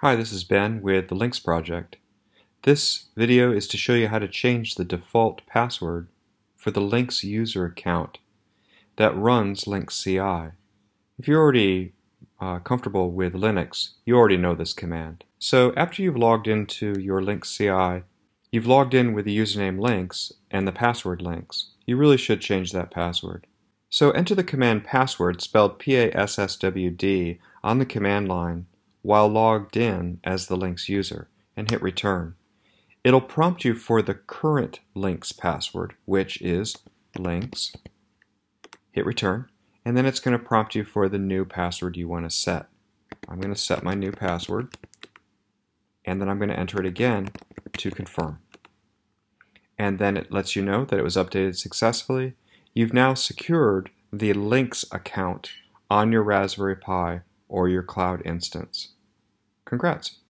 Hi, this is Ben with the Lynx Project. This video is to show you how to change the default password for the Lynx user account that runs LynxCI. If you're already uh, comfortable with Linux, you already know this command. So after you've logged into your LynxCI, you've logged in with the username lynx and the password lynx. You really should change that password. So enter the command password spelled P-A-S-S-W-D on the command line while logged in as the lynx user and hit return. It'll prompt you for the current lynx password, which is lynx. Hit return, and then it's going to prompt you for the new password you want to set. I'm going to set my new password, and then I'm going to enter it again to confirm. And then it lets you know that it was updated successfully. You've now secured the Lynx account on your Raspberry Pi or your cloud instance. Congrats.